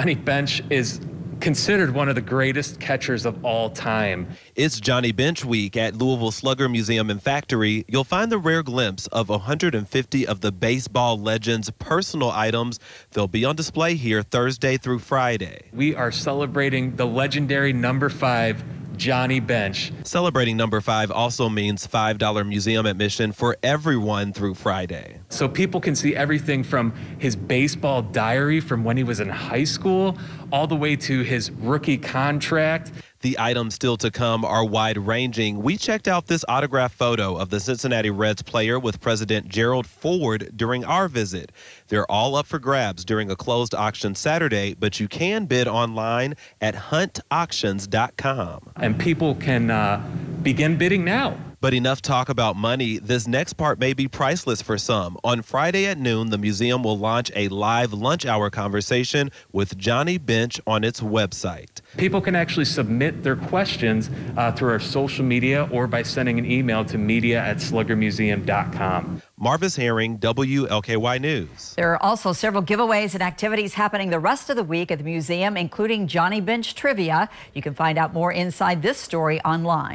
Johnny Bench is considered one of the greatest catchers of all time. It's Johnny Bench Week at Louisville Slugger Museum and Factory. You'll find the rare glimpse of 150 of the baseball legend's personal items. They'll be on display here Thursday through Friday. We are celebrating the legendary number five Johnny Bench. Celebrating number five also means $5 museum admission for everyone through Friday. So people can see everything from his baseball diary from when he was in high school all the way to his rookie contract. The items still to come are wide ranging. We checked out this autograph photo of the Cincinnati Reds player with President Gerald Ford during our visit. They're all up for grabs during a closed auction Saturday, but you can bid online at huntauctions.com. And people can uh, begin bidding now. But enough talk about money. This next part may be priceless for some. On Friday at noon, the museum will launch a live lunch hour conversation with Johnny Bench on its website. People can actually submit their questions uh, through our social media or by sending an email to media at sluggermuseum.com. Marvis Herring, WLKY News. There are also several giveaways and activities happening the rest of the week at the museum, including Johnny Bench Trivia. You can find out more inside this story online.